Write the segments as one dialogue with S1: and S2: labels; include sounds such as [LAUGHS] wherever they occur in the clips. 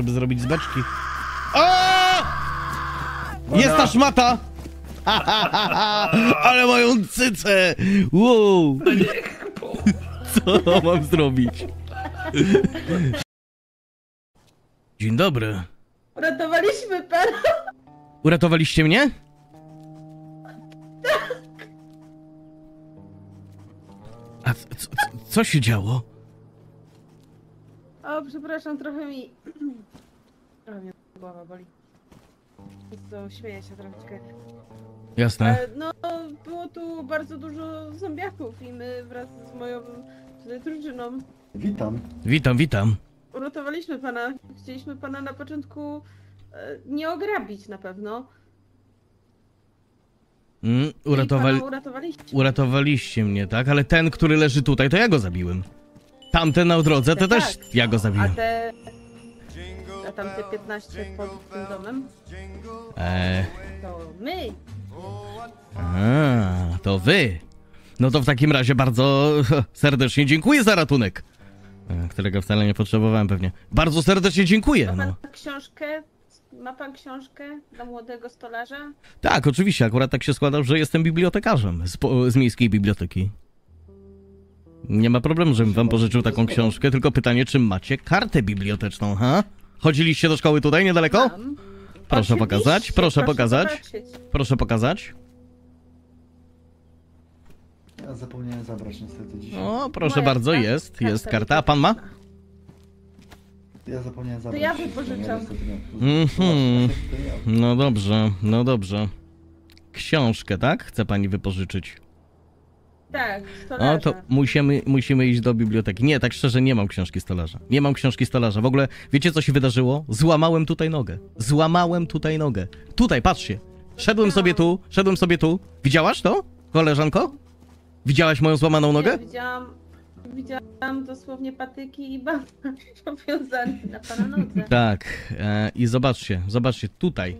S1: żeby zrobić z beczki. O! Jest ta szmata! [LAUGHS] Ale mają cycę! Wow! [LAUGHS] Co mam zrobić? Dzień dobry.
S2: Uratowaliśmy pana.
S1: Uratowaliście mnie? A c- c- c- co się działo?
S2: O, przepraszam, trochę mi... [CLEARS THROAT] Trochę mnie głowa boli. Co, śmieję się troszeczkę.
S1: Jasne.
S2: E, no, było tu bardzo dużo zombiaków i my wraz z moją tutaj drużyną
S3: Witam.
S1: Witam, witam.
S2: uratowaliśmy pana. Chcieliśmy pana na początku e, nie ograbić na pewno.
S1: Mm,
S2: I
S1: uratowali...
S2: pana uratowaliśmy.
S1: Uratowaliście mnie, tak? Ale ten, który leży tutaj, to ja go zabiłem. Tamten na drodze, to
S2: Tak,
S1: też
S2: tak.
S1: ja go
S2: A
S1: zabiłem.
S2: te... A tam te 15 pod tym domem,
S1: Eee,
S2: to my.
S1: a, to wy. No to w takim razie bardzo [LAUGHS] serdecznie dziękuję za ratunek. E, Którego wcale nie potrzebowałem pewnie. Bardzo serdecznie dziękuję,
S2: Ma
S1: no.
S2: pan książkę? Ma pan książkę dla młodego stolarza?
S1: Tak, oczywiście, akurat tak się składa, że jestem bibliotekarzem z, po, z miejskiej biblioteki. Nie ma problemu, żebym wam pożyczył taką książkę, tylko pytanie, czy macie kartę biblioteczną, ha? Chodziliście do szkoły tutaj niedaleko?
S2: Mam.
S1: Proszę
S2: Oczywiście,
S1: pokazać, proszę pokazać.
S2: zobaczyć.
S1: Proszę pokazać.
S3: Ja zapomniałem zabrać niestety dzisiaj.
S1: O, proszę
S2: Moja
S1: bardzo,
S2: karta-
S1: jest,
S2: karta
S1: jest karta. A pan ma?
S3: Ja zapomniałem zabrać.
S2: ja wypożyczam.
S3: niestety nie-
S1: Mhm.
S3: Ja.
S1: No dobrze, no dobrze. Książkę, tak? Chce pani wypożyczyć.
S2: Tak, stolarza.
S1: No to musimy, musimy iść do biblioteki. Nie, tak szczerze, nie mam książki stolarza. Nie mam książki stolarza. W ogóle, wiecie co się wydarzyło? Złamałem tutaj nogę. Złamałem tutaj nogę. Tutaj, patrzcie. Szedłem sobie tu, szedłem sobie tu. Widziałaś to, koleżanko? Widziałaś moją złamaną nogę?
S2: Widziałam, widziałam dosłownie patyki i banda [LAUGHS] powiązane na pana nodze.
S1: Tak, e, i zobaczcie, zobaczcie, tutaj.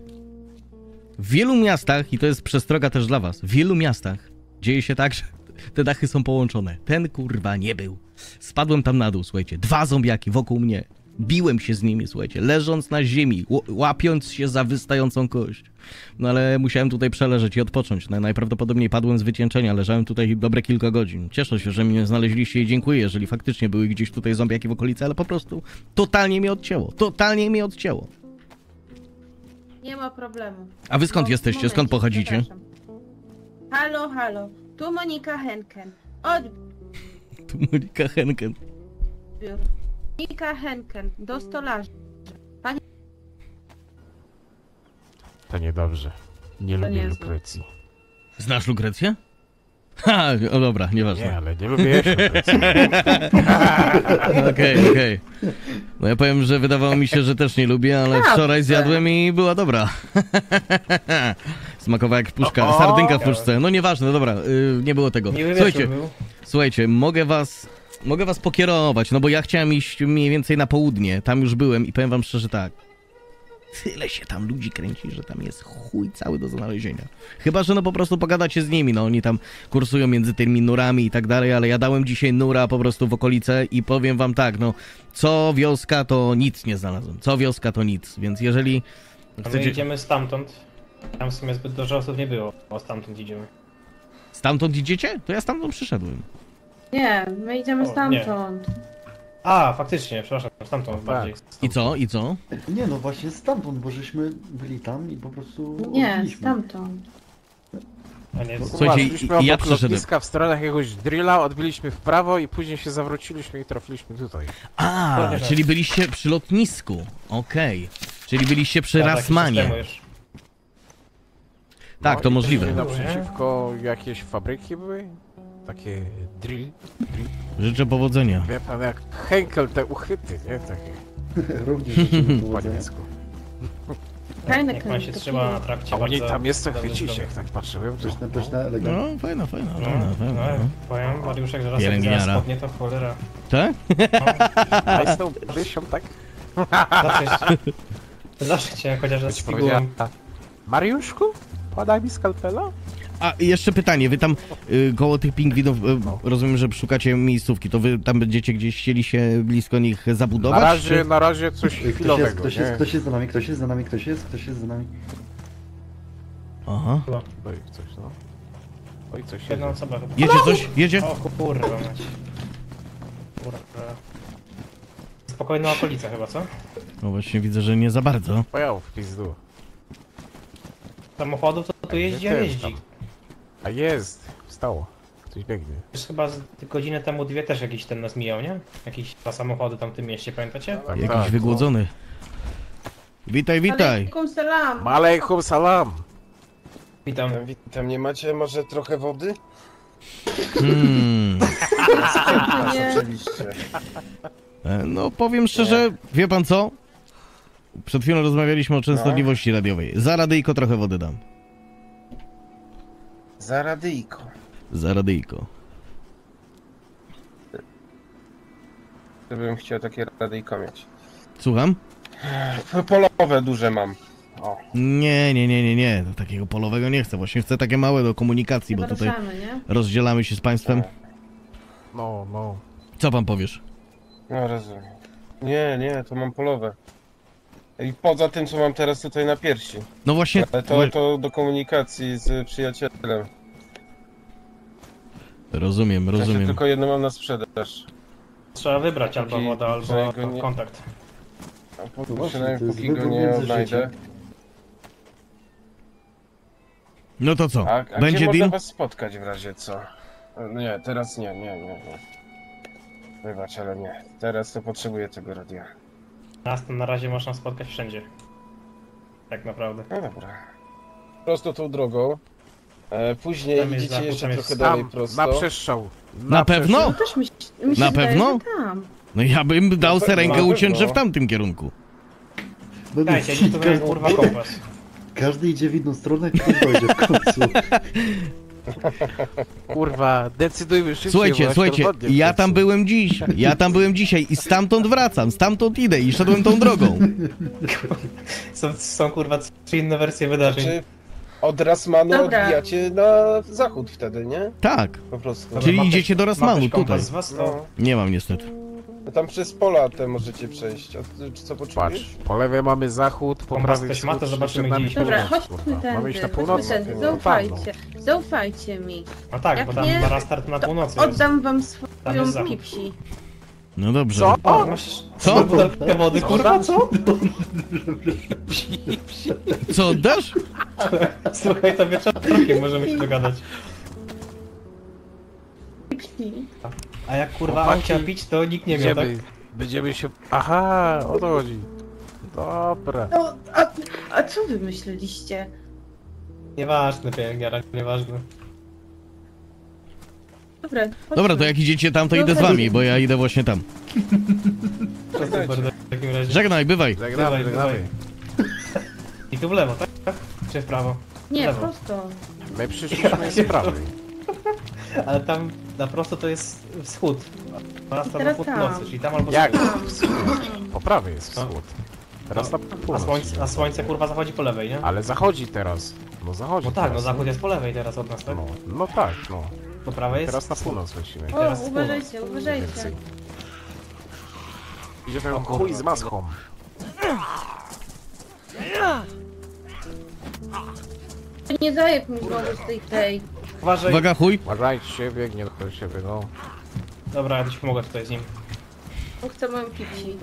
S1: W wielu miastach, i to jest przestroga też dla was, w wielu miastach dzieje się tak, że te dachy są połączone. Ten kurwa nie był. Spadłem tam na dół, słuchajcie, dwa zombiaki wokół mnie. Biłem się z nimi, słuchajcie, leżąc na ziemi, łapiąc się za wystającą kość. No ale musiałem tutaj przeleżeć i odpocząć. No, najprawdopodobniej padłem z wycieńczenia, leżałem tutaj dobre kilka godzin. Cieszę się, że mnie znaleźliście i dziękuję, jeżeli faktycznie były gdzieś tutaj zombiaki w okolicy, ale po prostu totalnie mnie odcięło. Totalnie mnie odcięło.
S2: Nie ma problemu.
S1: A wy skąd
S2: No,
S1: jesteście? Skąd pochodzicie?
S2: Halo, halo. Tu Monika Henken. Odbiór.
S1: Tu Monika Henken.
S2: Monika Henken, do stolarza.
S4: To niedobrze. Nie lubię
S2: niezłe.
S4: Lukrecji.
S1: Znasz Lukrecję? Ha, o dobra,
S4: Nie,
S1: nieważne.
S4: ale nie lubię. [LAUGHS]
S1: Okej, okej. No ja powiem, że wydawało mi się, że też nie lubię, ale wczoraj zjadłem i była dobra. [LAUGHS] Smakowała jak puszka, sardynka w puszce. No nieważne, dobra, y, nie było tego. Słuchajcie, słuchajcie, mogę was, mogę was pokierować, no bo ja chciałem iść mniej więcej na południe, tam już byłem i powiem wam szczerze tak. Tyle się tam ludzi kręci, że tam jest chuj cały do znalezienia. Chyba, że no po prostu pogadacie z nimi, no oni tam kursują między tymi nurami i tak dalej, ale ja dałem dzisiaj nura po prostu w okolice i powiem wam tak, no co wioska to nic nie znalazłem, co wioska to nic, więc jeżeli
S5: A my
S1: chcecie...
S5: idziemy stamtąd. Tam w sumie zbyt dużo osób nie było, bo stamtąd idziemy.
S1: Stamtąd idziecie? To ja stamtąd przyszedłem.
S2: Nie, my idziemy
S5: O, nie. A, faktycznie, przepraszam, stamtąd
S4: Tak.
S5: bardziej.
S1: I co, i co?
S3: Nie no, właśnie stamtąd, bo żeśmy byli tam i po prostu
S2: Nie,
S3: odbiliśmy.
S2: stamtąd.
S5: A nie,
S1: Słuchajcie, i ja
S4: obok
S1: przeszedłem.
S4: lotniska w stronę jakiegoś drilla, odbiliśmy w prawo i później się zawróciliśmy i trafiliśmy tutaj.
S1: A,
S5: tak.
S1: czyli byliście przy lotnisku, okej. Czyli byliście przy
S5: tak, jakiś czas
S1: Rasmanie.
S5: temu już.
S1: Tak,
S4: No
S1: to
S4: i
S1: możliwe.
S4: później Naprzeciwko jakieś fabryki były. Takie drill. drill.
S1: Życzę powodzenia.
S4: Wie pan jak Henkel te uchwyty, nie? Takie [LAUGHS]
S3: Również życzymy
S4: po
S3: powodzenia.
S4: niemiecku.
S2: Fajne
S5: Jak pan się trzyma na trakcie
S4: A
S5: bardzo
S4: tam jest chwycisie,
S5: zrobione.
S4: jak tak patrzyłem. To,
S3: Pyszne, pyszne, eleganckie.
S1: No, fajna, fajna,
S5: No,
S1: fajna, fajna.
S5: no,
S1: no.
S5: powiem, Mariuszek, że raz jak
S1: Pielęgniara.
S5: zaraz spodnie, to cholera.
S1: Tak?
S4: A jest tą tak?
S5: Zawsze, zawsze chciałem chociaż raz figurą.
S4: Mariuszku, podaj mi skalpela.
S1: A jeszcze pytanie, wy tam y, koło tych pingwinów, y, rozumiem, że szukacie miejscówki, to wy tam będziecie gdzieś chcieli się blisko nich
S4: Na
S1: zabudować?
S4: razie,
S1: czy-
S4: na razie coś
S3: Ktoś jest,
S4: chwilowego,
S3: ktoś
S4: nie?
S3: jest, ktoś jest za nami, ktoś jest za nami, ktoś jest, ktoś jest za nami.
S1: Aha.
S4: Oj, coś, no. Oj, coś
S5: Jedna osoba chyba.
S1: Jedzie coś? Jedzie?
S5: O kurwa mać. Kurwa. Spokojna okolica chyba, co?
S1: No właśnie widzę, że nie za bardzo.
S4: Pojał w pizdu.
S5: Samochodów to tu jeździ, a
S4: też
S5: jeździ.
S4: Tam. A jest, wstało. Ktoś biegnie.
S5: Już chyba z godzinę temu dwie też jakiś ten nas mijał, nie? Jakieś dwa samochody tam w tym mieście, pamiętacie?
S4: Tak,
S1: Jakiś
S4: tak.
S1: wygłodzony. Witaj, witaj.
S2: Alejkum salam.
S4: Malejkum salam!
S5: Witam.
S6: Witam, witam. Nie macie może trochę wody?
S1: Hmm. [LAUGHS]
S2: Nie.
S6: Oczywiście.
S1: E, No powiem szczerze, wie pan co? Przed chwilą rozmawialiśmy o częstotliwości radiowej. Za radyjko trochę wody dam.
S6: Za radyjko.
S1: Za radyjko.
S6: Gdybym chciał takie radyjko mieć.
S1: Słucham?
S6: Polowe duże mam. O,
S1: Nie, nie, nie, nie, nie. Takiego polowego nie chcę. Właśnie chcę takie małe do komunikacji, bo tutaj
S2: Ruszamy, nie?
S1: rozdzielamy się z państwem.
S4: No, no.
S1: Co pan powiesz?
S6: no rozumiem. Nie, nie, to mam polowe. I poza tym, co mam teraz tutaj na piersi.
S1: No właśnie,
S6: Ale to, to do komunikacji z przyjacielem.
S1: rozumiem, rozumiem.
S6: tylko jedno mam na sprzedaż.
S5: Trzeba wybrać albo
S6: Taki,
S5: woda, albo
S6: go nie-
S5: kontakt.
S6: A po,
S3: No
S6: przynajmniej póki go nie odnajdę.
S1: No to co?
S6: A, a gdzie
S1: Będzie
S6: można
S1: deal?
S6: was spotkać w razie co? Nie, teraz nie, nie, nie, nie. Wybacz, ale nie. Teraz to potrzebuję tego radia.
S5: Nas to na razie można spotkać wszędzie. Tak naprawdę.
S6: No dobra. Prosto tą drogą. E, później
S5: Tam jest
S6: idziecie
S5: zachód,
S6: jeszcze
S5: tam jest
S6: trochę dalej
S4: Tam,
S6: prosto.
S4: na przestrzał.
S1: Na pewno?
S2: No też mi, się- mi się
S1: Na
S2: wydaje,
S1: pewno?
S2: że tam.
S1: No ja bym dał se rękę uciąć, że w tamtym kierunku.
S3: No,
S5: Dajcie, nie to
S3: każdy,
S5: kurwa kompas. [LAUGHS]
S3: każdy idzie w inną stronę, ktoś dojdzie w końcu. [LAUGHS] [LAUGHS]
S4: Kurwa, decydujmy szybciej.
S1: Słuchajcie, słuchajcie, ja tam byłem dziś, ja tam byłem dzisiaj i stamtąd wracam, stamtąd idę i szedłem tą drogą. [LAUGHS]
S5: Są, są kurwa trzy inne wersje wydarzeń.
S6: Czy od Rasmanu
S2: Dobra.
S6: odbijacie na zachód wtedy, nie?
S1: Tak,
S6: Po prostu.
S1: Czyli idziecie do
S5: Ma
S1: Rasmanu tutaj.
S5: z was,
S6: No.
S1: Nie mam niestety.
S6: No Tam przez pola te możecie przejść. A ty, czy co
S4: Patrz,
S6: potrzebujesz?
S4: po lewej mamy zachód, po
S5: Kompas
S4: prawej
S5: ktoś ma, to
S4: wschód,
S5: zobaczymy,
S4: przed nami
S5: gdzie idziemy.
S2: Dobra,
S4: północ,
S2: chodźmy
S4: kurwa.
S2: tędy,
S4: Mamy iść na
S2: chodźmy
S4: północ?
S2: tędy,
S6: No,
S2: zaufajcie, zaufajcie mi.
S5: No tak,
S2: Jak
S5: bo tam
S2: nie,
S5: na rastart na północy jest.
S2: oddam wam
S5: Tam
S2: swoją
S5: jest zachód.
S2: pipsi.
S1: No dobrze.
S4: Co?
S5: O, masz
S1: Co?
S5: butelkę wody, kurwa, co?
S1: Co oddasz?
S5: Słuchaj, to wieczorkiem możemy się dogadać.
S2: Pipsi.
S5: A jak kurwa
S4: Chłopaki,
S5: pić, to nikt nie wie, tak?
S4: Będziemy, będziemy się... Aha, o to chodzi. Dobra.
S2: No, a, a co wy myśleliście?
S5: Nieważne, pielęgniara, nieważne.
S2: Dobra, chodźmy.
S1: Dobra, to jak idziecie tam, to idę z wami, bo ja idę właśnie tam.
S5: To super w takim razie.
S1: Żegnaj, bywaj.
S4: Żegnamy,
S5: Dawaj,
S4: żegnamy.
S5: I tu w lewo, tak? Czy w prawo?
S2: Nie,
S5: Lewo.
S2: prosto.
S4: My przyszliśmy z prawej. [LAUGHS]
S5: Ale tam na prosto to jest wschód. Teraz
S2: I
S5: tam
S2: teraz
S5: czyli tam albo
S4: Jak?
S5: wschód.
S4: Po prawej jest wschód. Teraz na
S5: A
S4: północ.
S5: słońce, a słońce kurwa zachodzi po lewej, nie?
S4: Ale zachodzi teraz. No zachodzi
S5: No tak, no
S4: teraz.
S5: zachód jest po lewej teraz od nas, tak?
S4: No, no tak, no.
S5: Po prawej jest
S4: Teraz na północ lecimy.
S2: O,
S5: teraz
S2: uważajcie, uważajcie.
S4: Więcej. Idzie ten chuj z maską.
S2: Nie zajeb mi znowu z tej tej.
S5: Uważaj.
S1: Uwaga, chuj.
S4: Uważajcie, biegnie do siebie, no.
S5: Dobra, ja ci pomogę tutaj z nim.
S2: On chce moją pipsi.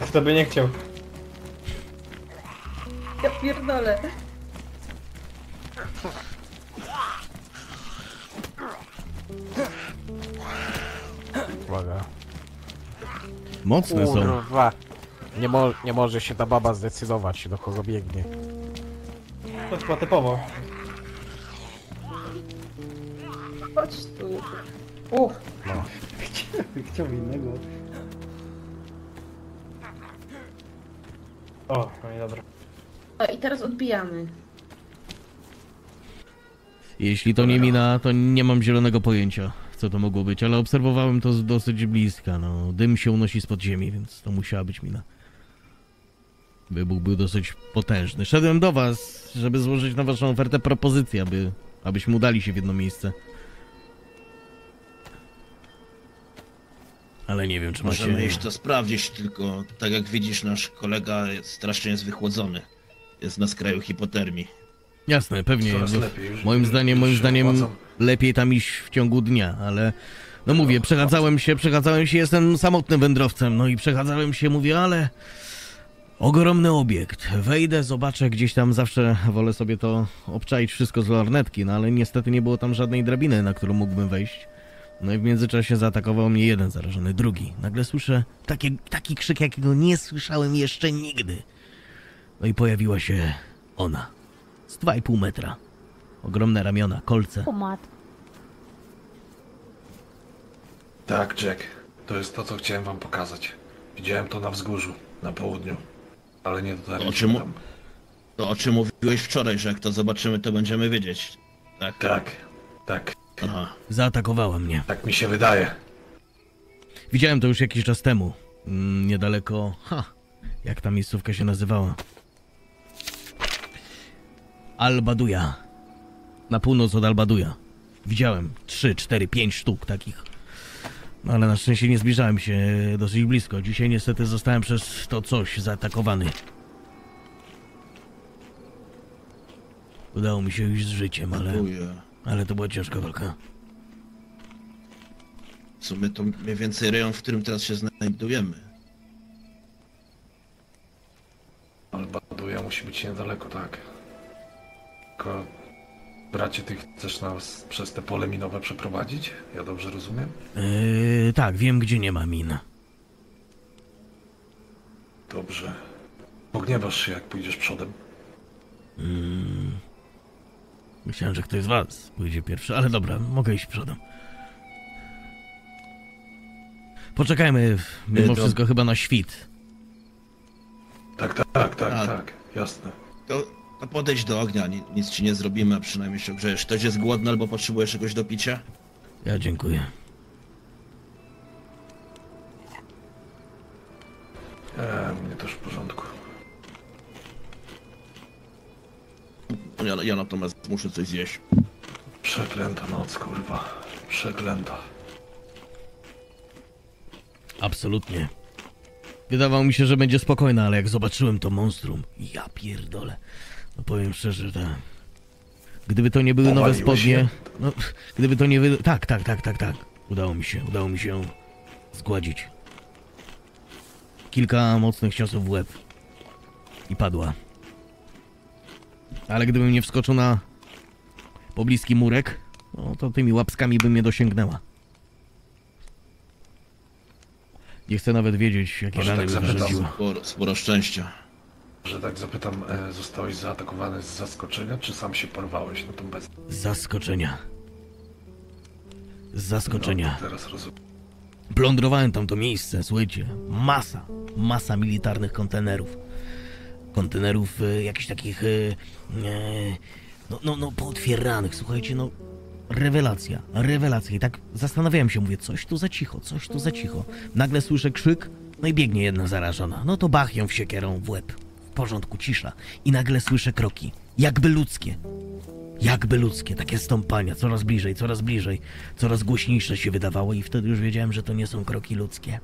S5: Kto by nie chciał.
S2: Ja pierdolę.
S4: Uwaga.
S1: Mocne są.
S4: Kurwa. Nie, mo nie może się ta baba zdecydować, do kogo biegnie.
S5: To chyba typowo.
S2: Chodź tu. Uch,
S3: Chciał innego.
S5: O, no i dobra.
S2: o, i teraz odbijamy.
S1: Jeśli to nie mina, to nie mam zielonego pojęcia, co to mogło być, ale obserwowałem to z dosyć bliska. No, dym się unosi spod ziemi, więc to musiała być mina. Wybuch był dosyć potężny. Szedłem do was, żeby złożyć na waszą ofertę propozycję, aby, abyśmy udali się w jedno miejsce. Ale nie wiem, czy macie...
S7: Możemy iść to sprawdzić, tylko tak jak widzisz, nasz kolega jest, strasznie jest wychłodzony. Jest na skraju hipotermii.
S1: Jasne, pewnie.
S8: Coraz lepiej. Już,
S1: Moim zdaniem, moim
S8: się
S1: zdaniem
S8: opłacam.
S1: lepiej tam iść w ciągu dnia, ale no mówię, przechadzałem się, przechadzałem się, jestem samotnym wędrowcem, no i przechadzałem się, mówię, ale ogromny obiekt. Wejdę, zobaczę gdzieś tam, zawsze wolę sobie to obczaić wszystko z lornetki, no ale niestety nie było tam żadnej drabiny, na którą mógłbym wejść. No i w międzyczasie zaatakował mnie jeden zarażony, drugi. Nagle słyszę takie, taki krzyk, jakiego nie słyszałem jeszcze nigdy. No i pojawiła się ona. Z 2,5 metra. Ogromne ramiona, kolce.
S9: O.
S8: Tak, Jack. To jest to, co chciałem wam pokazać. Widziałem to na wzgórzu, na południu. Ale nie
S7: O
S8: dotarliśmy
S7: czym-
S8: tam.
S7: To o czym mówiłeś wczoraj, że jak to zobaczymy, to będziemy wiedzieć. Tak?
S8: Tak, tak.
S7: Aha.
S1: Zaatakowała mnie.
S8: Tak mi się wydaje.
S1: Widziałem to już jakiś czas temu. Mm, niedaleko. Ha! Jak ta miejscówka się nazywała? Albaduja. Na północ od Albaduja. Widziałem 3, 4, 5 sztuk takich. Ale na szczęście nie zbliżałem się dosyć blisko. Dzisiaj niestety zostałem przez to coś zaatakowany. Udało mi się już z życiem, ale,
S7: Dziękuję.
S1: ale to była ciężka walka.
S7: W sumie to mniej więcej rejon, w którym teraz się znajdujemy.
S8: Ale Baduja musi być niedaleko, tak. Tylko... Bracie, ty chcesz nas przez te pole minowe przeprowadzić? Ja dobrze rozumiem?
S1: Yy, tak, wiem gdzie nie ma min.
S8: Dobrze. Pogniewasz się, jak pójdziesz przodem.
S1: Mm. Myślałem, że ktoś z was pójdzie pierwszy, ale dobra, mogę iść przodem. Poczekajmy mimo
S7: to-
S1: wszystko chyba na świt.
S8: Tak, tak, tak, tak,
S7: A.
S8: tak. Jasne.
S7: To, to podejdź do ognia, ni- nic ci nie zrobimy, a przynajmniej się ogrzejesz. Ktoś jest głodny albo potrzebuje czegoś do picia?
S1: Ja dziękuję.
S8: E, mnie też w porządku.
S7: Ja, ja natomiast muszę coś zjeść.
S8: Przeklęta noc, kurwa. Przeklęta.
S1: Absolutnie. Wydawało mi się, że będzie spokojna, ale jak zobaczyłem to monstrum, ja pierdolę. No powiem szczerze, że... Gdyby to nie były nowe spodnie...
S8: się?
S1: No, gdyby to nie wy... Tak, tak, tak, tak, tak. Udało mi się, udało mi się zgładzić. Kilka mocnych ciosów w łeb. I padła. Ale gdybym nie wskoczył na pobliski murek, no to tymi łapskami by mnie dosięgnęła. Nie chcę nawet wiedzieć, jakie
S8: Może
S1: rany
S8: tak
S1: by
S8: zapytam.
S1: wyrządziła.
S7: Sporo, sporo szczęścia.
S8: Że tak zapytam, e, zostałeś zaatakowany z zaskoczenia, czy sam się porwałeś na tą bestię?
S1: Z zaskoczenia. Z zaskoczenia.
S8: No, teraz rozumiem.
S1: Plądrowałem tam to miejsce, słuchajcie. Masa, masa militarnych kontenerów. Kontenerów e, jakichś takich, e, no, no, no, pootwieranych, słuchajcie, no, rewelacja, rewelacja. I tak zastanawiałem się, mówię, coś tu za cicho, coś tu za cicho. Nagle słyszę krzyk, no i biegnie jedna zarażona. No to bach ją w siekierą w łeb. Porządku, cisza. I nagle słyszę kroki, jakby ludzkie. Jakby ludzkie, takie stąpania, coraz bliżej, coraz bliżej, coraz głośniejsze się wydawało i wtedy już wiedziałem, że to nie są kroki ludzkie.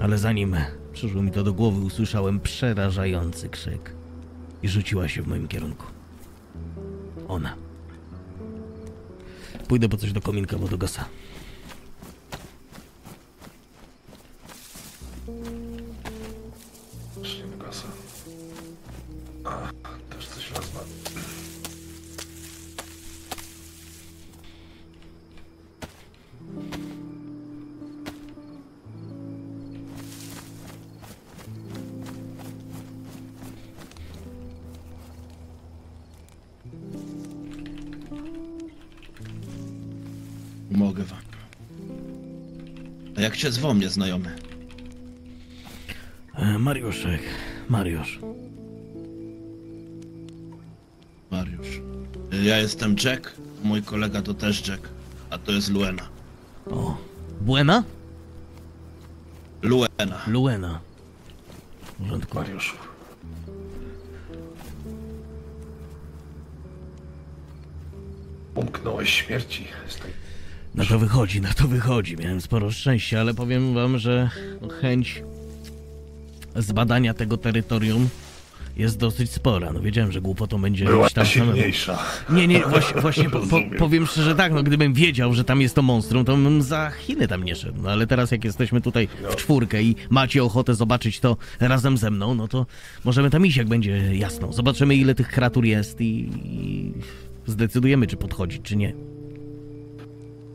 S1: Ale zanim przyszło mi to do głowy, usłyszałem przerażający krzyk i rzuciła się w moim kierunku. Ona. Pójdę po coś do kominka, bo do gasa.
S7: Jak cię zwą mnie znajomy?
S1: E, Mariuszek, Mariusz.
S7: Mariusz. Ja jestem Jack, mój kolega to też Jack, a to jest Luena.
S1: O, Buena?
S7: Luena.
S1: Luena. W porządku.
S8: Mariuszu. Umknąłeś śmierci z tej...
S1: Na to wychodzi, na to wychodzi. Miałem sporo szczęścia, ale powiem wam, że chęć zbadania tego terytorium jest dosyć spora. No wiedziałem, że głupotą będzie
S8: Była
S1: tam samemu.
S8: silniejsza.
S1: Nie, nie, właśnie, właśnie po, po, powiem szczerze tak, no gdybym wiedział, że tam jest to monstrum, to bym za Chiny tam nie szedł. No ale teraz jak jesteśmy tutaj w czwórkę i macie ochotę zobaczyć to razem ze mną, no to możemy tam iść, jak będzie jasno. Zobaczymy, ile tych kreatur jest i, i zdecydujemy, czy podchodzić, czy nie.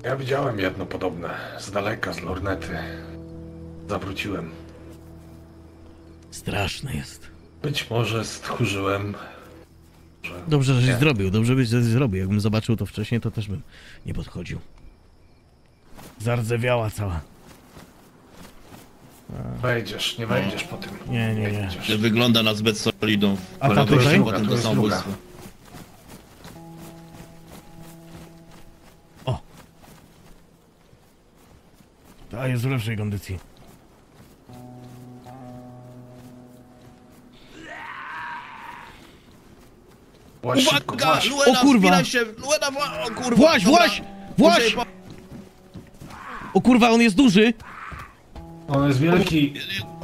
S8: Ja widziałem jedno podobne, z daleka, z lornety. Zawróciłem.
S1: Straszne jest.
S8: Być może stchórzyłem. Że...
S1: Dobrze, żeś
S8: Nie.
S1: zrobił, dobrze byś coś zrobił. Jakbym zobaczył to wcześniej, to też bym nie podchodził. Zardzewiała cała.
S8: Wejdziesz, nie wejdziesz po tym.
S1: Nie, nie, nie.
S8: Wejdziesz.
S7: Nie wygląda na zbyt solidną.
S1: A ta tutaj?
S7: potem
S8: To
S7: do
S1: A jest w lepszej kondycji.
S8: Szybko,
S7: Uwaga! Luena,
S1: O kurwa!
S7: się! Luena, wła- o kurwa! Dobra.
S1: Właź!
S7: Muszę je
S1: O kurwa, on jest duży!
S8: On jest wielki.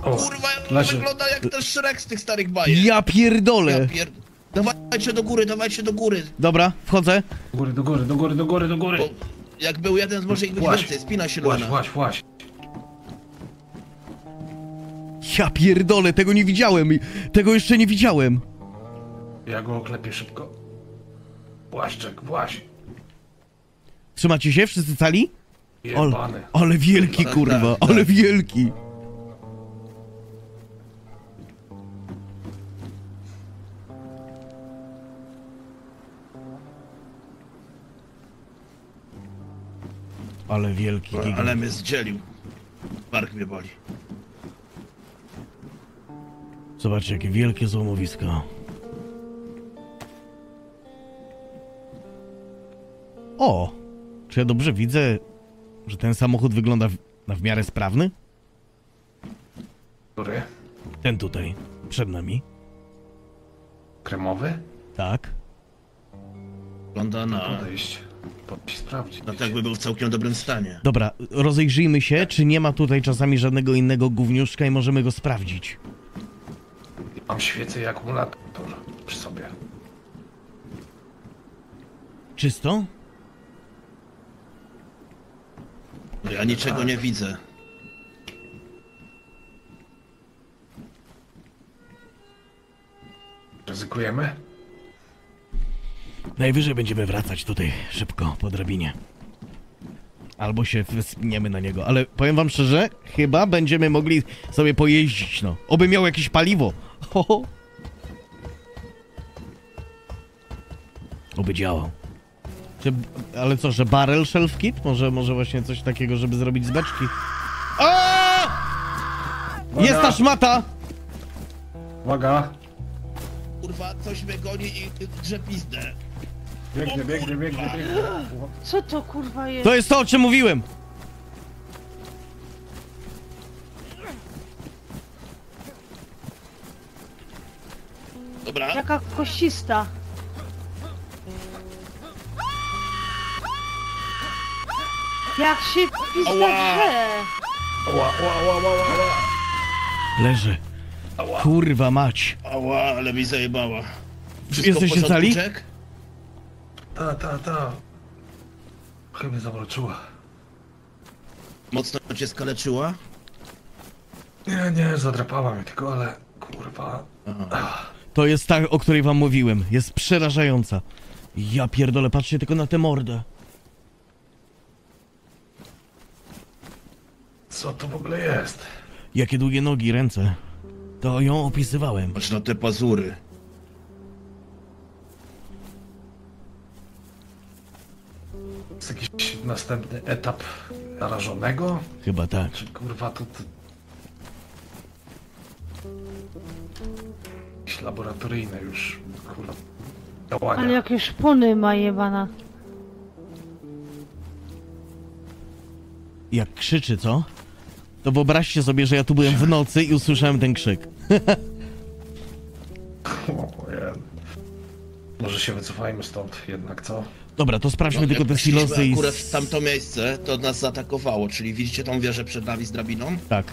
S8: O,
S7: Kurwa,
S8: leży.
S7: wygląda jak ten Shrek z tych starych bajek.
S1: Ja pierdolę!
S7: Ja pier... Dawajcie do góry, dawajcie do góry.
S1: Dobra, wchodzę.
S8: Do góry, do góry, do góry, do góry, do góry.
S7: Bo jak był jeden, to może ich być więcej. Spina się
S8: Właź,
S7: Luena.
S8: właź, właź.
S1: Ja pierdolę, tego nie widziałem. Tego jeszcze nie widziałem.
S8: Ja go oklepię szybko. Błaszczek, właź.
S1: Trzymacie się wszyscy cali? Ale,
S8: Jebany.
S1: ale wielki
S7: Tak,
S1: kurwa,
S7: tak,
S1: ale
S7: tak.
S1: wielki. Ale wielki gigant.
S7: Ale mnie zdzielił. Bark mnie boli.
S1: Zobaczcie, jakie wielkie złomowisko. O! Czy ja dobrze widzę, że ten samochód wygląda w, na w miarę sprawny?
S8: Który?
S1: Ten tutaj, przed nami.
S8: Kremowy?
S1: Tak.
S7: Wygląda na...
S8: Podejść. Sprawdzić.
S7: No tak by był w całkiem dobrym stanie.
S1: Dobra, rozejrzyjmy się, czy nie ma tutaj czasami żadnego innego gówniuszka i możemy go sprawdzić.
S8: Mam świecę i akumulator przy sobie.
S1: Czysto?
S7: Ja niczego nie widzę.
S8: Ryzykujemy?
S1: Najwyżej będziemy wracać tutaj szybko po drabinie. Albo się wyspniemy na niego, ale powiem wam szczerze, chyba będziemy mogli sobie pojeździć, no. Oby miał jakieś paliwo. Ho, ho. Oby działał. Czy, ale co, że barrel shelf kit? Może, może właśnie coś takiego, żeby zrobić z beczki? O! Jest ta szmata!
S8: Uwaga!
S7: Kurwa, coś mnie goni i drze pizdę.
S8: Biegnie, biegnie, biegnie, biegnie.
S2: Co to kurwa jest?
S1: To jest to, o czym mówiłem.
S7: Dobra,
S2: Jaka koścista. Jak się pizda drze.
S8: Ła, ła, ła, ła, ła, ła.
S1: Leży. Kurwa mać.
S7: ała, ale mi zajebała. Wszystko w
S1: Jesteście
S7: porządku,
S1: cali?
S7: Jack?
S8: Ta, ta, ta. Chyba mnie zamroczyła.
S7: Mocno cię skaleczyła?
S8: Nie, nie, zadrapała mnie tylko, ale kurwa.
S7: Aha.
S1: To jest ta, o której wam mówiłem. Jest przerażająca. Ja pierdolę, patrzcie tylko na tę mordę.
S8: Co to w ogóle jest?
S1: Jakie długie nogi, ręce. To ją opisywałem.
S7: Patrz na te pazury.
S8: Jest jakiś następny etap narażonego?
S1: Chyba tak.
S8: Czy kurwa to... to... Jakieś laboratoryjne już, kurwa, działania.
S2: Ale jakie szpony ma jebana.
S1: Jak krzyczy, co? To wyobraźcie sobie, że ja tu byłem w nocy i usłyszałem ten krzyk. [LAUGHS]
S8: O. Może się wycofajmy stąd jednak, co?
S1: Dobra, to sprawdźmy
S7: No,
S1: tylko te silosy i...
S7: akurat w tamto miejsce, to nas zaatakowało, czyli widzicie tą wieżę przed nami z drabiną?
S1: Tak.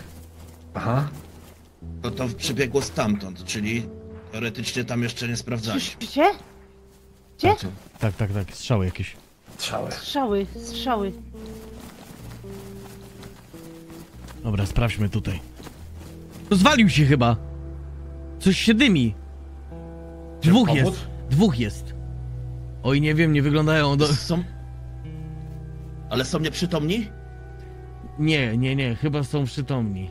S8: Aha.
S7: To to przybiegło stamtąd, czyli teoretycznie tam jeszcze nie sprawdzali.
S2: Słyszycie? Gdzie?
S1: Tak, tak, tak, strzały jakieś.
S8: Strzały.
S2: Strzały, strzały.
S1: Dobra, sprawdźmy tutaj. Rozwalił się chyba. Coś się dymi. Dwóch
S8: pomóc?
S1: jest. Dwóch jest. Oj, nie wiem, nie wyglądają do...
S7: Są... Ale są nieprzytomni?
S1: Nie, nie, nie, chyba są przytomni.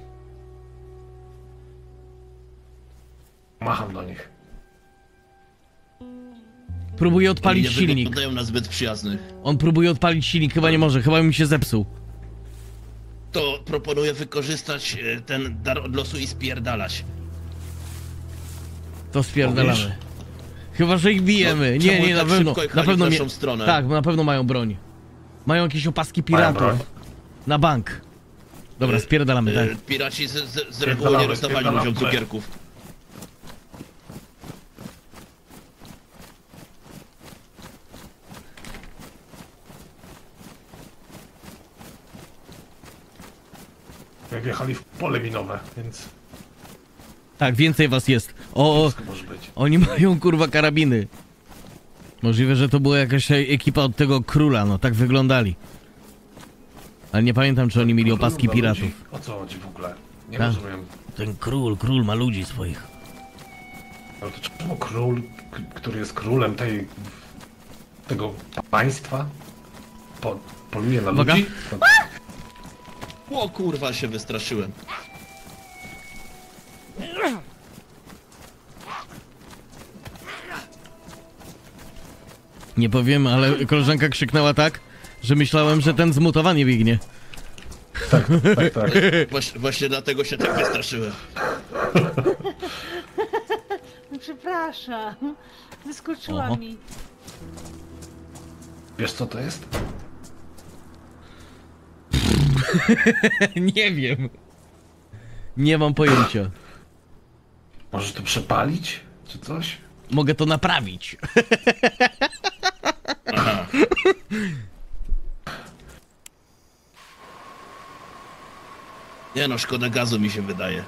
S8: Macham do nich.
S1: Próbuje
S7: Oni
S1: odpalić
S7: nie
S1: silnik.
S7: wyglądają na zbyt przyjaznych.
S1: On próbuje odpalić silnik, chyba nie może, chyba mi się zepsuł.
S7: To proponuję wykorzystać e, ten dar od losu i spierdalać.
S1: To spierdalamy.
S8: Mówisz?
S1: Chyba, że ich bijemy.
S7: No,
S1: nie, nie, na
S7: tak
S1: pewno. Na pewno
S7: w
S1: nie.
S7: naszą stronę?
S1: Tak, na pewno mają broń. Mają jakieś opaski piratów. Na bank. Dobra,
S7: E,
S1: spierdalamy,
S7: E,
S1: tak.
S7: Piraci z, z, z reguły nie rozdawali ludziom cukierków.
S8: Jak jechali w pole minowe, więc
S1: Tak, więcej was jest. O, o,
S8: wszystko może być.
S1: oni mają kurwa karabiny. Możliwe, że to była jakaś ekipa od tego króla, no tak wyglądali. Ale nie pamiętam, czy oni mieli opaski piratów.
S8: O co chodzi w ogóle? Nie
S1: Tak.
S8: rozumiem.
S1: Ten król, król ma ludzi swoich.
S8: Ale to czemu król, który jest królem tej... tego państwa, po, poluje na
S1: Uwaga.
S8: ludzi? To,
S7: O kurwa, się wystraszyłem.
S1: Nie powiem, ale koleżanka krzyknęła tak, że myślałem, że ten zmutowany biegnie.
S8: tak, tak, tak. [LAUGHS]
S7: Właśnie, właśnie dlatego się tak wystraszyłem.
S2: No Przepraszam. Wyskoczyła
S1: Oho.
S2: mi.
S8: Wiesz co to jest? [LAUGHS]
S1: nie wiem. Nie mam pojęcia.
S8: Możesz to przepalić? Czy coś?
S1: Mogę to naprawić. [LAUGHS]
S7: Nie no, szkoda gazu mi się wydaje.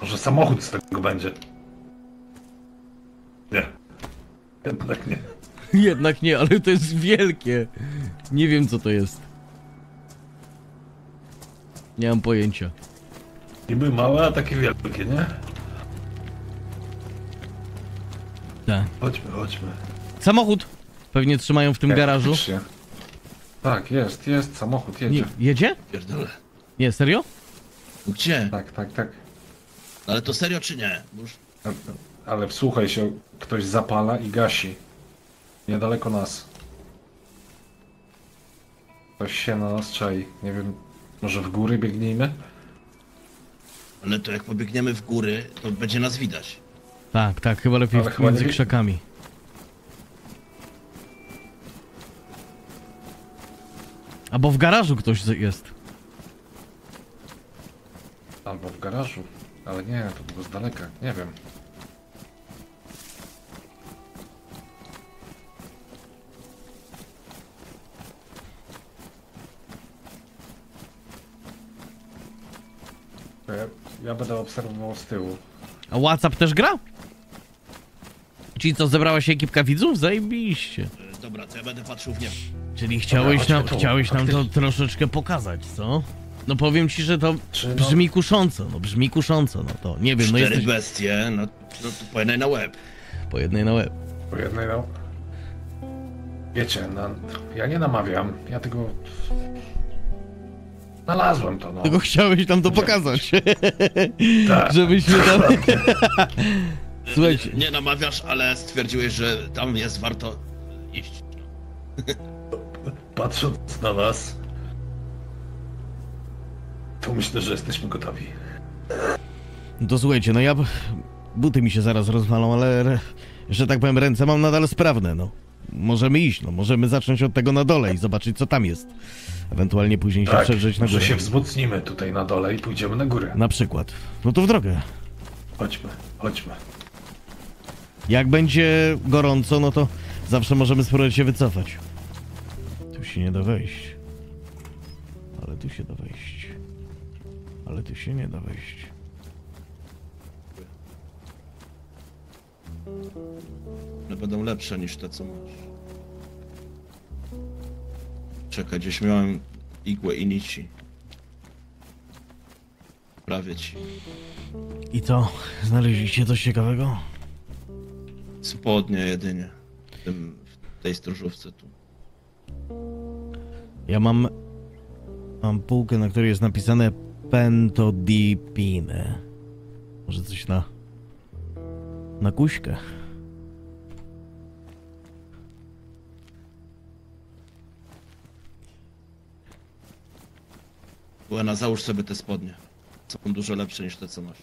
S8: Może samochód z tego będzie? Nie. Jednak nie. [LAUGHS]
S1: Jednak nie, ale to jest wielkie. Nie wiem, co to jest. Nie mam pojęcia.
S8: Niby małe, a takie wielkie, nie?
S1: Tak.
S8: Chodźmy, chodźmy.
S1: Samochód. Pewnie trzymają w tym
S8: Jak
S1: garażu.
S8: faktycznie. Tak, jest, jest, samochód jedzie.
S1: Nie, jedzie?
S7: Pierdolę.
S1: Nie, serio?
S7: Gdzie?
S8: Tak, tak, tak.
S7: Ale to serio czy nie? Bo już
S8: Ale wsłuchaj się, ktoś zapala i gasi. Niedaleko nas. Ktoś się na nas czai. Nie wiem, może w góry biegnijmy?
S7: Ale to jak pobiegniemy w góry, to będzie nas widać.
S1: Tak, tak, chyba lepiej
S8: Ale chyba
S1: między
S8: nie-
S1: krzakami. Albo w garażu ktoś z- jest.
S8: Albo w garażu. Ale nie, to było z daleka. Nie wiem. Ja, ja będę obserwował z tyłu.
S1: A WhatsApp też gra? Czyli co, zebrała się ekipka widzów? Zajebiście.
S7: Dobra, to ja będę patrzył w niebo.
S1: Czyli chciałeś,
S8: chodźmy
S1: nam,
S8: tu.
S1: chciałeś nam to troszeczkę pokazać, co? No powiem ci, że to
S8: Czy no-
S1: brzmi kusząco, no brzmi kusząco, no to nie wiem, no
S7: Cztery
S1: jesteś
S7: bestie, no, no to po jednej na łeb.
S1: po jednej na łeb.
S8: Po jednej no. Wiecie, na, ja nie namawiam, ja tego... Znalazłem to, no.
S1: Tego chciałeś nam to pokazać,
S8: Tak. [LAUGHS]
S1: żebyśmy tam... [LAUGHS] Słuchajcie,
S7: Nie namawiasz, ale stwierdziłeś, że tam jest warto iść.
S8: Patrząc na nas, to myślę, że jesteśmy gotowi.
S1: to słuchajcie, no ja... Buty mi się zaraz rozwalą, ale... Że tak powiem, ręce mam nadal sprawne, no. Możemy iść, no. Możemy zacząć od tego na dole i zobaczyć, co tam jest. Ewentualnie później się
S8: Tak,
S1: przedrzeć na
S8: może
S1: górę.
S8: się wzmocnimy tutaj na dole i pójdziemy na górę.
S1: Na przykład. No to w drogę.
S8: Chodźmy, chodźmy.
S1: Jak będzie gorąco, no to zawsze możemy spróbować się wycofać. Tu się nie da wejść. Ale tu się da wejść. Ale tu się nie da wejść.
S7: One będą lepsze niż te, co masz. Czekaj, gdzieś miałem igłę i nici. Prawie ci.
S1: I co? Znaleźliście coś ciekawego?
S7: Spodnie jedynie. W, tym, w tej stróżówce tu.
S1: Ja mam... Mam półkę, na której jest napisane Pentodipine. Może coś na... Na kuśkę.
S7: Buena, załóż sobie te spodnie. Są dużo lepsze niż te, co masz.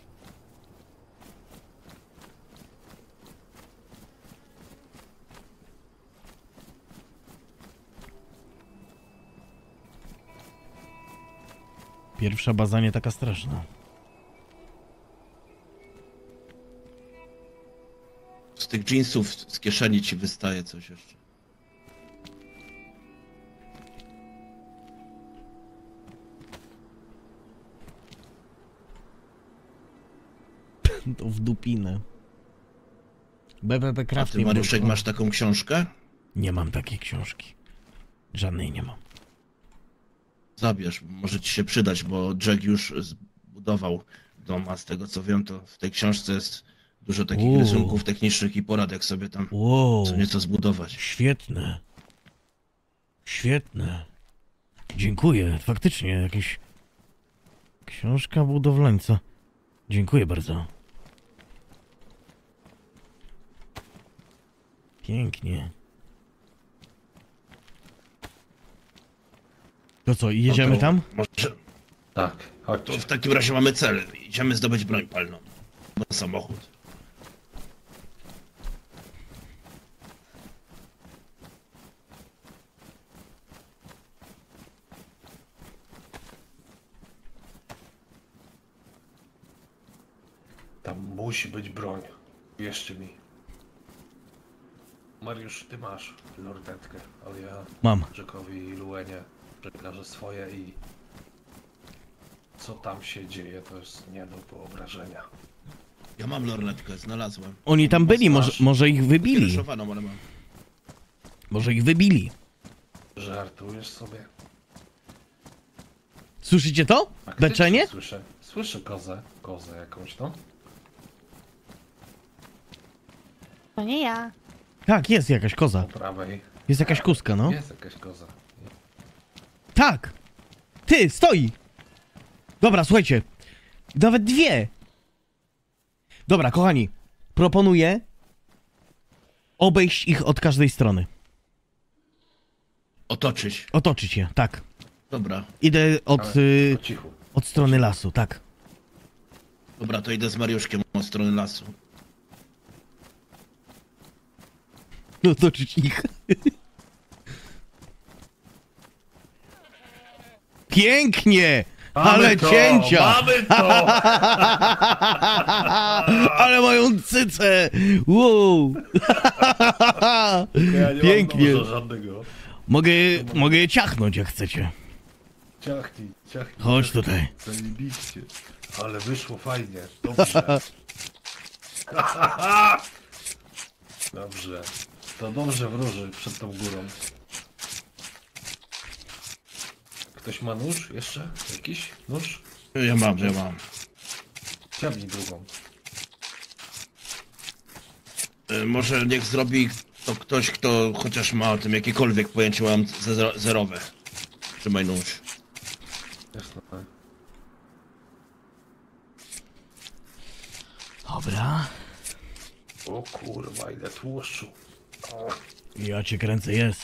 S1: Pierwsza baza nie taka straszna.
S7: Z tych jeansów z kieszeni ci wystaje coś jeszcze.
S1: To w dupinę. BBB
S7: A
S1: Craft
S7: ty, Mariuszek, masz taką książkę?
S1: Nie mam takiej książki. Żadnej nie mam.
S7: Zabierz, może ci się przydać, bo Jack już zbudował dom, a z tego co wiem, to w tej książce jest dużo takich rysunków technicznych i porad, jak sobie tam
S1: Wow,
S7: co nieco zbudować.
S1: świetne. Świetne. Dziękuję, faktycznie jakieś... Książka budowlańca. Dziękuję bardzo. Pięknie. To co, jedziemy
S8: No to-
S1: tam?
S7: Może
S8: Tak,
S7: to
S8: chodźcie.
S7: w takim razie mamy cel. Idziemy zdobyć broń palną. Bo samochód.
S8: Tam musi być broń. Wierzcie mi. Mariusz, ty masz lornetkę, ale ja
S1: Mam.
S8: Jackowi i Luenie przekażę swoje i... Co tam się dzieje, to jest nie do wyobrażenia.
S7: Ja mam lornetkę, znalazłem.
S1: Oni tam byli, może, może ich wybili.
S7: Ale mam.
S1: Może ich wybili.
S8: Żartujesz sobie?
S1: Słyszycie to?
S8: Faktycznie
S1: Beczenie?
S8: Słyszę, słyszę kozę, kozę jakąś, no.
S2: To nie ja.
S1: Tak, jest jakaś koza.
S8: Po prawej
S1: Jest jakaś kuska, no.
S8: jest jakaś koza.
S1: Tak! Ty, stoi! Dobra, słuchajcie. Nawet dwie! Dobra, kochani. Proponuję obejść ich od każdej strony.
S7: Otoczyć.
S1: Otoczyć je, tak.
S7: Dobra.
S1: Idę od, y,
S8: cichu.
S1: od strony lasu, tak.
S7: Dobra, to idę z Mariuszkiem od strony lasu. [LAUGHS]
S1: Otoczyć ich. Pięknie! Ale
S8: Mamy to,
S1: cięcia!
S8: Mamy to! [LAUGHS]
S1: Ale mają cycę! Wow!
S8: Ja nie
S1: Pięknie. Mogę, mogę je ciachnąć jak chcecie.
S8: Ciachnij, ciachnij.
S1: Chodź tutaj.
S8: Zajebiście. Ale wyszło fajnie. Dobrze. [LAUGHS] [LAUGHS] dobrze. To dobrze wróży przed tą górą. Ktoś ma nóż jeszcze? Jakiś nóż?
S7: Ja mam, ja mam.
S8: Ciągnij drugą.
S7: Y, Może niech zrobi to ktoś, kto chociaż ma o tym jakiekolwiek pojęcie, mam zero, zerowe. Trzymaj nóż.
S8: Jasne.
S1: Dobra.
S8: O kurwa, ile tłuszczu.
S1: Ja cię kręcę, jest.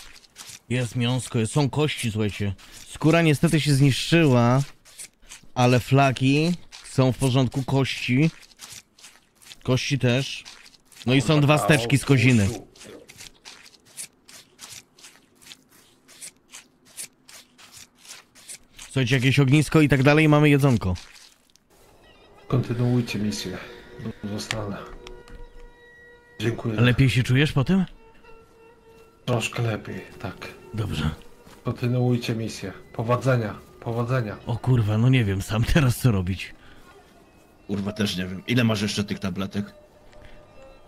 S1: Jest miąsko, jest, są kości, słuchajcie. Skóra niestety się zniszczyła, ale flaki są w porządku, kości. Kości też. No i są dwa steczki z koziny. Słuchajcie, jakieś ognisko i tak dalej, mamy jedzonko.
S8: Kontynuujcie misję. Zostanę. Dziękuję.
S1: Lepiej się czujesz po tym?
S8: Troszkę lepiej, tak.
S1: Dobrze.
S8: Kontynuujcie misję. Powodzenia, powodzenia.
S1: O kurwa, no nie wiem sam teraz co robić.
S7: Kurwa, też nie wiem. Ile masz jeszcze tych tabletek?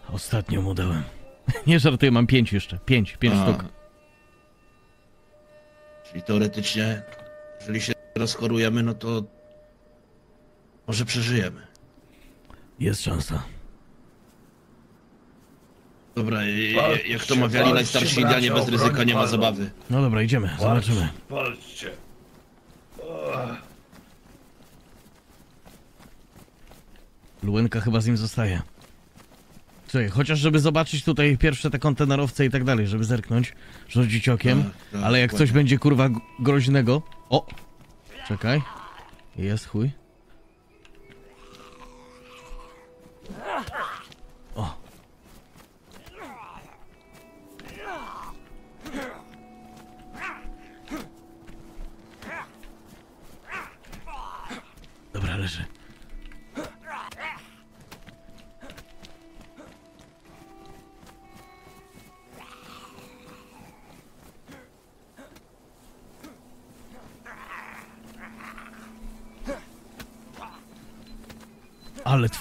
S1: Ostatnio mu dałem. [LAUGHS] Nie żartuję, mam pięć jeszcze. Pięć, pięć
S7: A.
S1: sztuk.
S7: Czyli teoretycznie, jeżeli się rozchorujemy, no to może przeżyjemy.
S1: Jest szansa.
S7: Dobra, jak to mawiali najstarsi
S8: bracia,
S7: Indianie, bez
S8: o
S7: ryzyka
S8: broń
S7: nie ma
S8: palną.
S7: zabawy.
S1: No dobra, idziemy, zobaczymy.
S8: Walczcie. Ach.
S1: Luenka chyba z nim zostaje. Słuchaj, chociaż żeby zobaczyć tutaj pierwsze te kontenerowce i tak dalej, żeby zerknąć, rzucić okiem,
S7: Tak, tak,
S1: ale jak coś
S7: dokładnie.
S1: będzie kurwa g- groźnego... O! Czekaj. Jest chuj.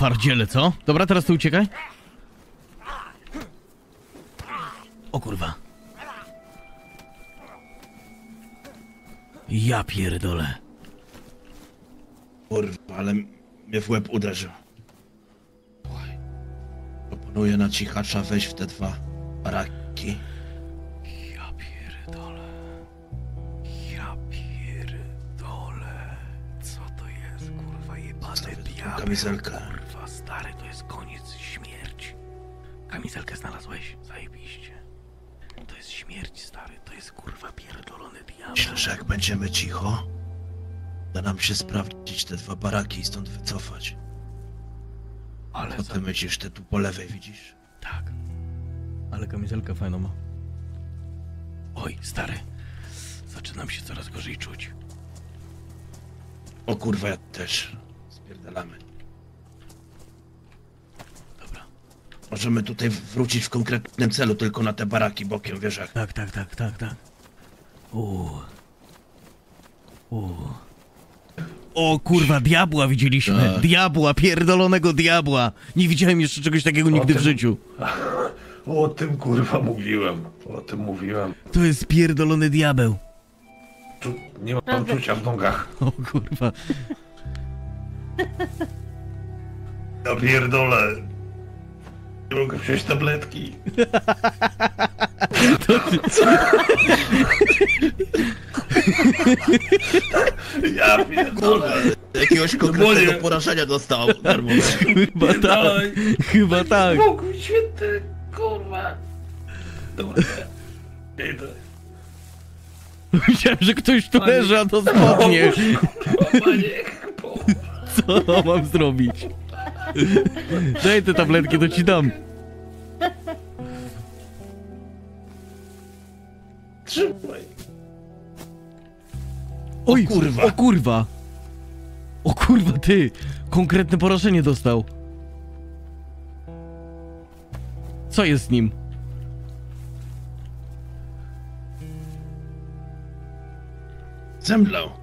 S1: Twardziele, co? Dobra, teraz ty uciekaj. O kurwa. Ja pierdolę.
S7: Kurwa, ale mnie w łeb uderzył. Proponuję na cichacza wejść w te dwa baraki.
S1: Ja pierdolę. Ja pierdolę. Co to jest, kurwa, jebane
S7: kamizelkę.
S1: Kamizelkę znalazłeś? Zajebiście. To jest śmierć, stary, to jest kurwa pierdolony diabeł.
S7: Myślę, że jak będziemy cicho, da nam się sprawdzić te dwa baraki i stąd wycofać.
S1: Ale
S7: Co
S1: za...
S7: ty myślisz, te tu po lewej widzisz?
S1: Tak. Ale kamizelkę fajną ma. Oj, stary. Zaczynam się coraz gorzej czuć.
S7: O kurwa, ja też. Spierdalamy.
S1: Dobra.
S7: Możemy tutaj wrócić w konkretnym celu, tylko na te baraki bokiem, wiesz jak.
S1: Tak, tak, tak, tak, tak. Uuu. Uuu. O kurwa, diabła widzieliśmy.
S7: Tak.
S1: Diabła, pierdolonego diabła. Nie widziałem jeszcze czegoś takiego nigdy w
S8: tym-
S1: życiu. [LAUGHS]
S8: O tym kurwa mówiłem. O tym mówiłem.
S1: To jest pierdolony diabeł.
S8: Tu nie mam
S2: Prawda.
S8: czucia w nogach. [LAUGHS]
S1: O kurwa.
S8: Ja pierdolę. Nie mogę wziąć tabletki. Ja pierdolę.
S7: Jakiegoś konkretnego porażenia dostał. darmowe.
S1: Chyba tak. Chyba tak.
S8: Bogu święty, kurwa. Dobra, nie. Idę.
S1: Myślałem, że ktoś tu leży, a to
S8: po...
S1: Co mam zrobić? Daj te tabletki, to ci dam.
S8: Trzymaj.
S1: Oj,
S7: kurwa.
S1: O kurwa. O kurwa, ty. Konkretne porażenie dostał. Co jest z nim?
S7: Zemdlał.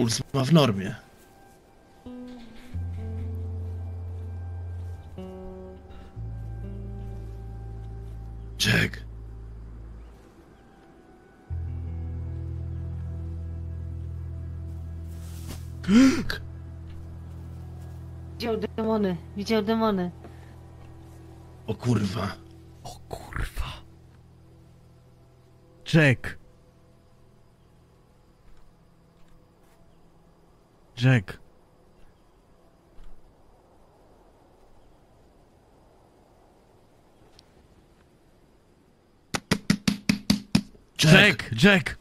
S7: Puls ma w normie. Jack.
S2: Widział demony, widział demony.
S7: O kurwa.
S1: O kurwa. Jack. Jack. Jack, Jack.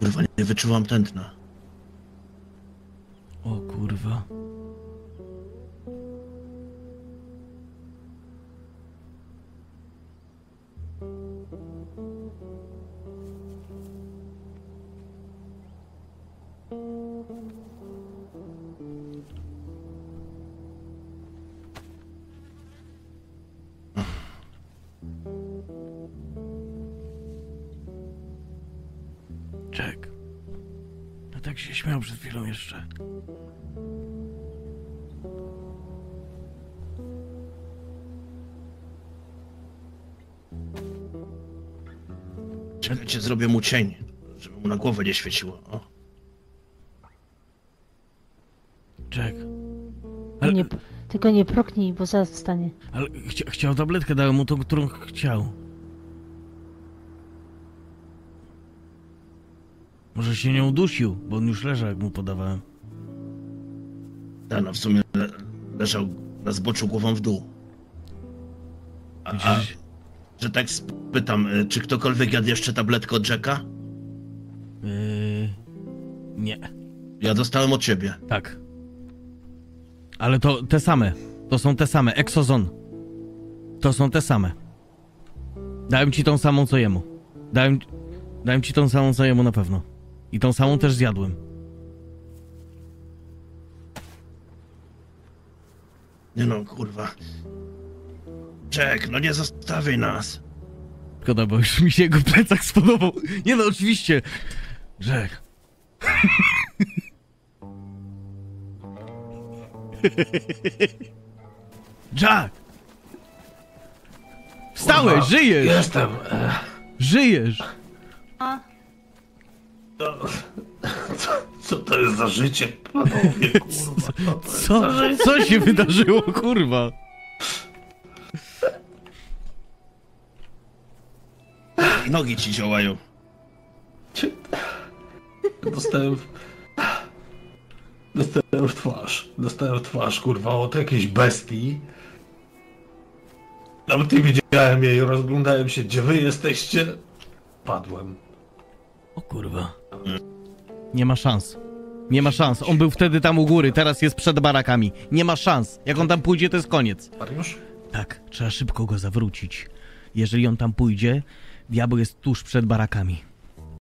S7: Kurwa, nie wyczuwam tętna.
S1: O kurwa. Tak się śmiał przed chwilą jeszcze.
S7: Czekajcie, zrobię mu cień, żeby mu na głowę nie świeciło. O.
S9: Tylko
S1: Ale,
S9: nie, tylko nie proknij, bo zaraz wstanie.
S1: ale chcia, chciał tabletkę, dałem mu tą, którą chciał. Może się nie udusił, bo on już leżał, jak mu podawałem.
S7: Tak, no w sumie le leżał na zboczu głową w dół. A, a że tak spytam, y, czy ktokolwiek jadł jeszcze tabletkę od Jacka?
S1: Yy... Nie.
S7: Ja dostałem od ciebie.
S1: Tak. Ale to te same. To są te same. Exozon. To są te same. Dałem ci tą samą co jemu. Dałem, dałem ci tą samą co jemu na pewno. I tą samą też zjadłem.
S7: Nie no, kurwa. Jack, no nie zostawiaj nas.
S1: Szkoda, bo już mi się jego plecak spodobał. Nie no, oczywiście. Jack. [LAUGHS] Jack! Wstałeś,
S8: Kurwa,
S1: żyjesz!
S8: Jestem. e,
S1: Żyjesz!
S8: Co, co to jest za życie, panowie, [LAUGHS] kurwa? Co to jest
S1: Co,
S8: za życie?
S1: co się wydarzyło, kurwa?
S7: I nogi ci działają.
S8: Dostałem w... Dostałem w twarz. Dostałem w twarz, kurwa, od jakiejś bestii. Nawet nie widziałem jej, rozglądałem się, gdzie wy jesteście. Padłem.
S1: O kurwa. Nie ma szans. Nie ma szans. On był wtedy tam u góry, teraz jest przed barakami. Nie ma szans. Jak on tam pójdzie, to jest koniec.
S8: Mariusz?
S1: Tak, trzeba szybko go zawrócić. Jeżeli on tam pójdzie, diabeł jest tuż przed barakami.